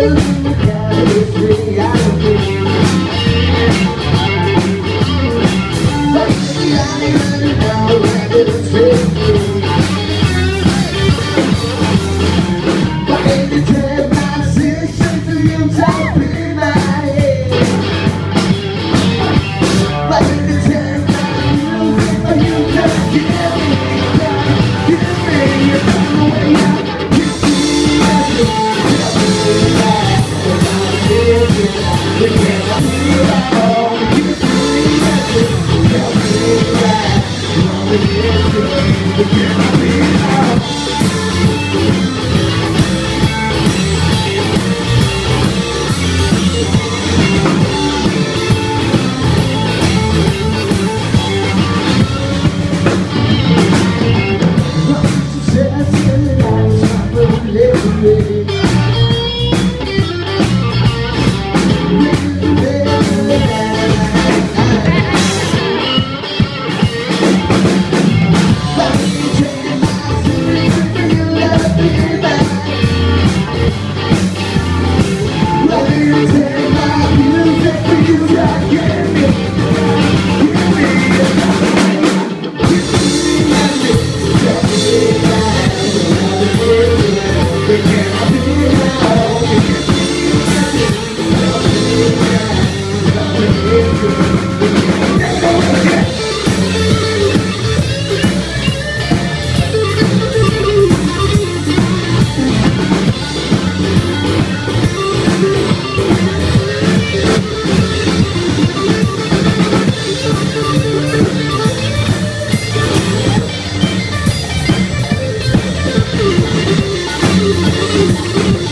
you. Yeah. again. Thank you.